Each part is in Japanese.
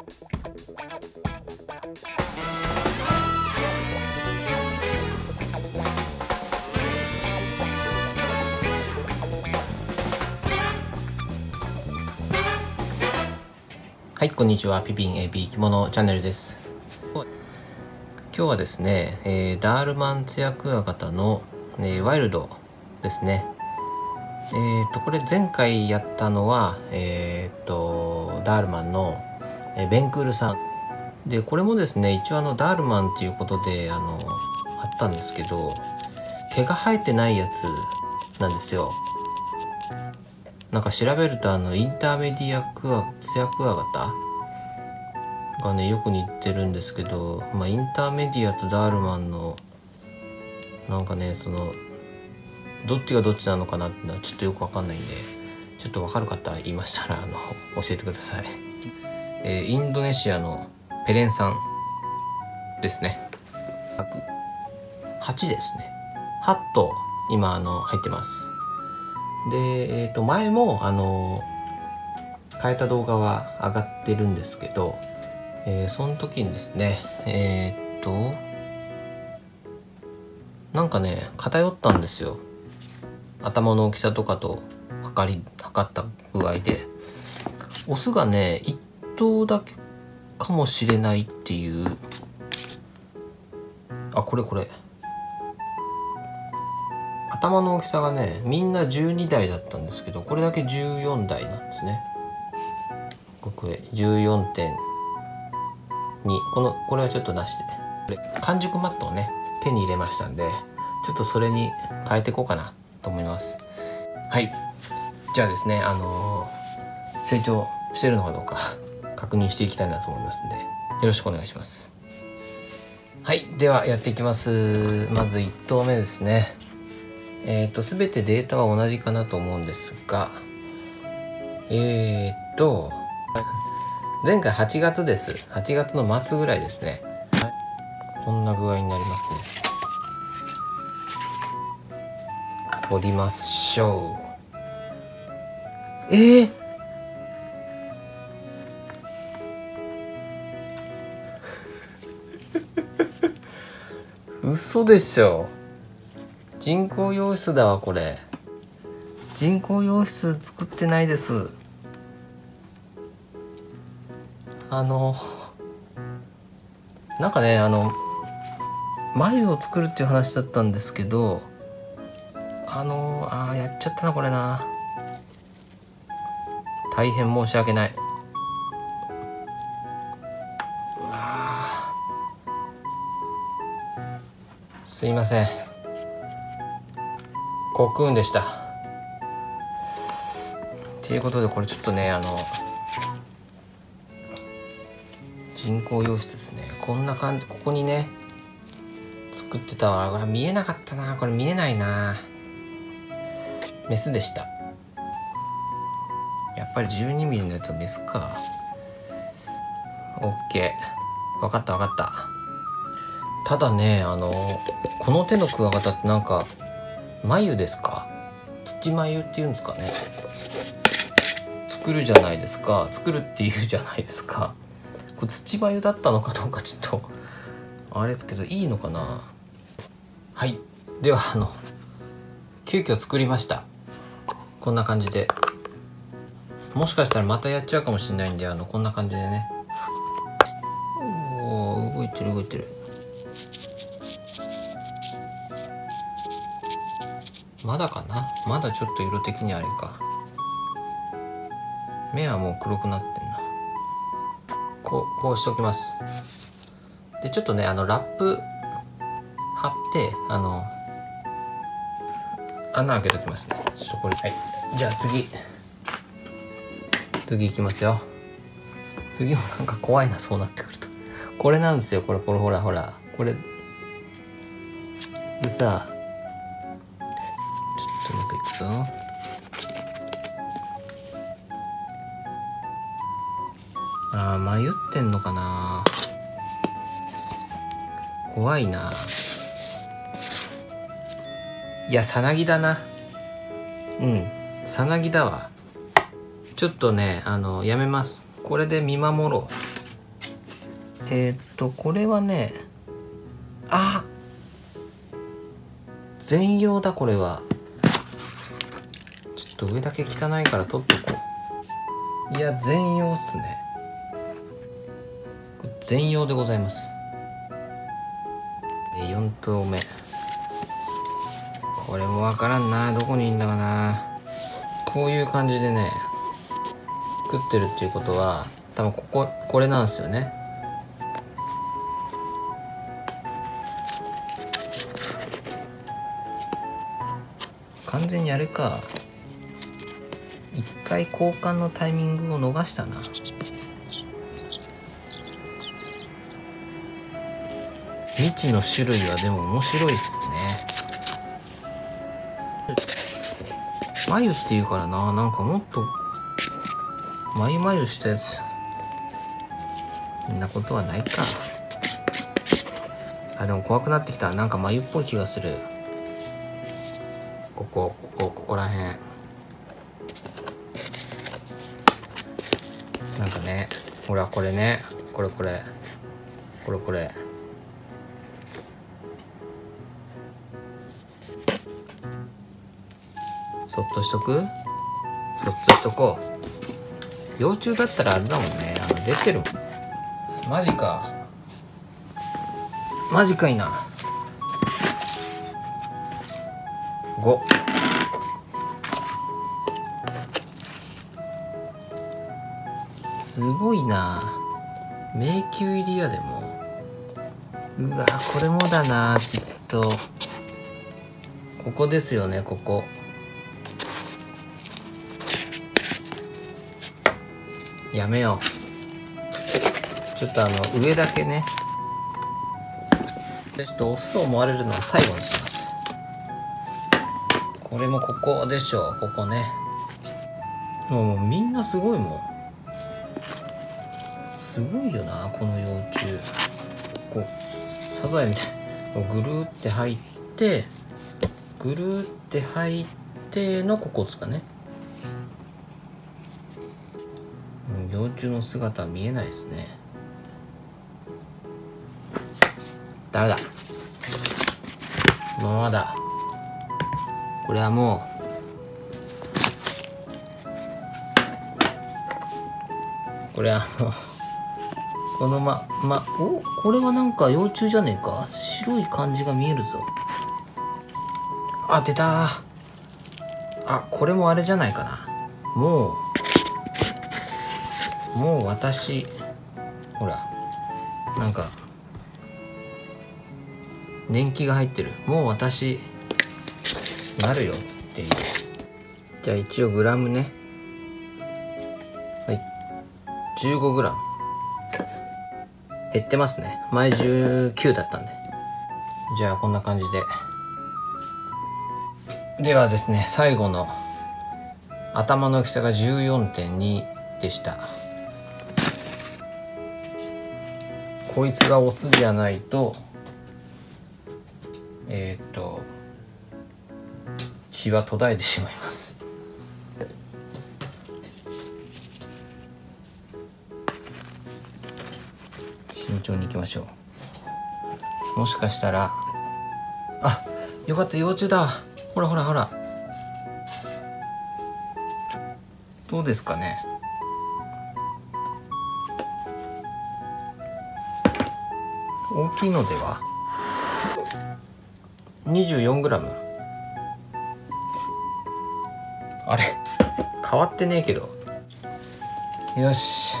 はい、こんにちは。ピピン AB 着物チャンネルです。今日はですね、えー、ダールマンツヤクワガタの、えー、ワイルドですね。えっ、ー、と、これ前回やったのは、えっ、と、ダールマンの、えベンクールさん。で、これもですね、一応あの、ダールマンっていうことで、あの、あったんですけど、毛が生えてないやつなんですよ。なんか調べるとあのインターメディアクワツヤクワガタ？がねよく似てるんですけど、まあ、インターメディアとダールマンのなんかねそのどっちがどっちなのかなっていうのはちょっとよくわかんないんでちょっとわかる方いましたらあの教えてください、えー、インドネシアのペレンさんですね。8ですね。8と今あの入ってます。で、えー、と前もあの変えた動画は上がってるんですけど、えー、その時にですねえっ、となんかね偏ったんですよ。頭の大きさとかと測り測った具合で。オスがね1頭だけかもしれないっていう。あこれこれ。頭の大きさがねみんな12台だったんですけどこれだけ14台なんですね。これ14.2このこれはちょっと出して。これ完熟マットをね手に入れましたんでちょっとそれに変えていこうかなと思います。はい。じゃあですねあのー、成長してるのかどうか。確認していきたいなと思いますんでよろしくお願いしますはいではやっていきますまず1頭目ですねえっ、ー、と、すべてデータは同じかなと思うんですが、えっ、ー、と、前回8月です。8月の末ぐらいですね。こんな具合になりますね。折りましょう。えー、嘘でしょ。人工洋室だわこれ。人工洋室作ってないです。あのなんかねあの眉を作るっていう話だったんですけどあのあやっちゃったなこれな。大変申し訳ない。すいません。コクーンでした。ということでこれちょっとねあの人工洋室ですね。こんな感じここにね作ってたわ。見えなかったな。これ見えないな。メスでした。やっぱり 12mm のやつはメスか。OK 分かった分かった。ただねあのこの手のクワガタってなんか眉ですか？土眉っていうんですかね？作るじゃないですか。作るっていうじゃないですか。これ土眉だったのかどうかちょっとあれですけどいいのかな？はい。ではあの急遽作りました。こんな感じで。もしかしたらまたやっちゃうかもしれないんであのこんな感じでね。おお動いてる動いてる。まだかな？まだちょっと色的にあれか。目はもう黒くなってんな。こうこうしておきます。でちょっとねあのラップ貼ってあの穴開けときますね。ちょっとこれ。はい。じゃあ次。次いきますよ。次もなんか怖いなそうなってくると。これなんですよこれ。これほらほら。これ。でさうまくいくぞ。あー迷ってんのかな。怖いな。いやさなぎだな。うん。さなぎだわ。ちょっとねあのやめます。これで見守ろう。えー、っとこれはねあ全用だこれは。と上だけ汚いから取っとこう。いや全用っすね。全用でございます。4頭目。これもわからんな。どこにいんだかな。こういう感じでね食ってるっていうことは多分こここれなんですよね。完全にあれか。一回交換のタイミングを逃したな。未知の種類はでも面白いっすね。眉っていうからな。なんかもっと眉眉したやつ。そんなことはないか。あでも怖くなってきた。なんか眉っぽい気がする。ここここここら辺。なんかねほらこれねこれこれこれこれ。そっとしとく？そっとしとこう。幼虫だったらあれだもんねあの出てる。マジか。マジかいな。5すごいな。迷宮入りやでも。うわこれもだなきっと。ここですよねここ。やめよう。ちょっとあの上だけね。でちょっと押すと思われるのは最後にします。これもここでしょここね。もうみんなすごいもん。すごいよなこの幼虫。こうサザエみたいぐるーって入ってぐるーって入ってのここですかね。幼虫の姿は見えないですね。ダメだ。このままだ。これはもうこれはもうこのままおこれはなんか幼虫じゃねえか？白い感じが見えるぞ。あ出た。あこれもあれじゃないかな。もうもう私ほらなんか年季が入ってる。もう私なるよ。っていう。じゃあ一応グラムね。はい。15グラム。減ってますね。前19だったんで。じゃあこんな感じで。ではですね最後の頭の大きさが14.2でした。こいつがオスじゃないとえー、っと血は途絶えてしまいます。慎重にいきましょう。もしかしたら。あよかった幼虫だ。ほらほらほら。どうですかね。大きいのでは？24g あれ？変わってねえけど。よし。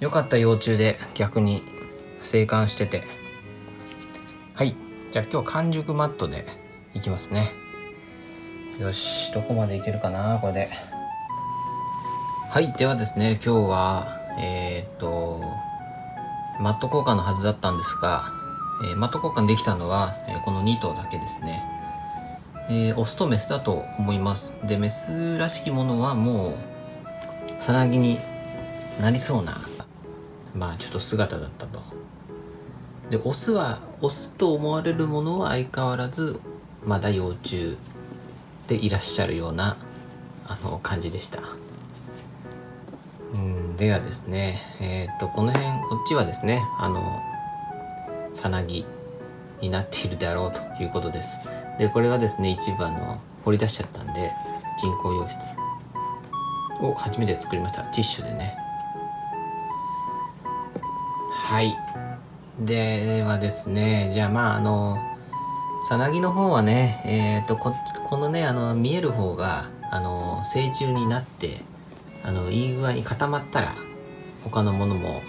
よかった幼虫で。逆に。生還してて。はい。じゃあ今日完熟マットでいきますね。よし。どこまでいけるかなこれで。はい。ではですね今日はえー、っとマット交換のはずだったんですが、えー、マット交換できたのは、えー、この2頭だけですね。えー、オスとメスだと思います。でメスらしきものはもうさなぎになりそうなまあちょっと姿だったと。でオスはオスと思われるものは相変わらずまだ幼虫でいらっしゃるようなあの感じでした。うんではですねえっ、とこの辺こっちはですねあのさなぎになっているであろうということです。でこれがですね一部あの掘り出しちゃったんで人工洋室を初めて作りました。ティッシュでね。はい。ではですねじゃあまああのさなぎの方はねえっ、ー、とここのねあの見える方があの成虫になってあのいい具合に固まったら他のものも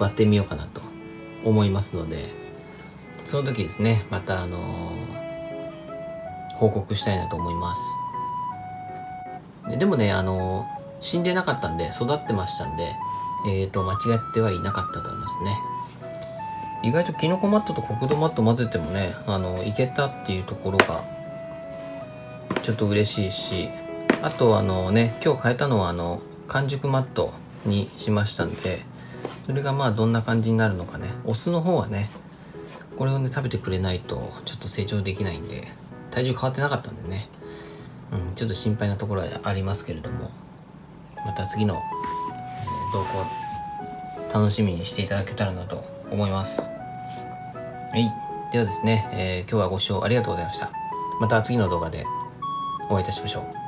割ってみようかなと思いますのでその時ですねまたあの報告したいなと思います。ででもねあの死んでなかったんで育ってましたんでえっ、ー、と間違ってはいなかったと思いますね。意外とキノコマットと国土マット混ぜてもねあのいけたっていうところがちょっと嬉しいしあとあのね今日変えたのはあの完熟マットにしましたんでそれがまあどんな感じになるのかね。オスの方はねこれをね食べてくれないとちょっと成長できないんで体重変わってなかったんでね、うん、ちょっと心配なところはありますけれども。また次の、動向楽しみにしていただけたらなと思います。はい。ではですね、えー、今日はご視聴ありがとうございました。また次の動画でお会いいたしましょう。